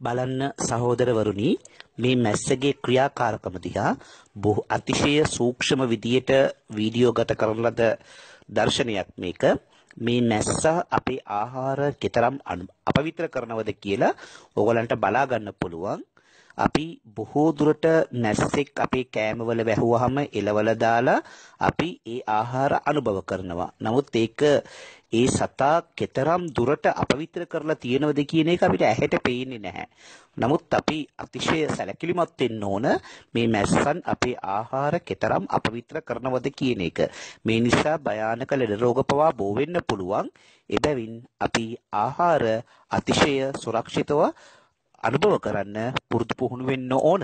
බලන්න සහෝදරවරුනි මේ මැස්සගේ ක්‍රියාකාරකම දිහා බොහෝ අතිශය සූක්ෂම විදියට වීඩියෝ ගත කරන ලද දර්ශනයක් මේක. මේ මැස්ස අපේ ආහාර කෙතරම් අපවිත්‍ර කරනවද කියලා ඕගලන්ට බලා ගන්න පුළුවන්. අපි බොහෝ දුරට මැස්සෙක් අපේ කෑමවල වැහුවහම එලවල දාලා අපි ඒ ආහාර අනුභව කරනවා. නමුත් ඒක ඒ සතා කෙතරම් දුරට අපවිත්‍ර කරලා තියෙනවද කියන එක අපිට ඇහැට පේන්නේ නැහැ. නමුත් අපි අතිශය සැලකිලිමත් වෙන්න ඕන මේ මැස්සන් අපේ ආහාර කෙතරම් අපවිත්‍ර කරනවද කියන එක. මේ නිසා භයානක ලෙඩ රෝග පවා බෝ වෙන්න පුළුවන්. එබැවින් අපි ආහාර අතිශය සුරක්ෂිතව අනුභව කරන්න පුරුදු පුහුණු වෙන්න ඕන.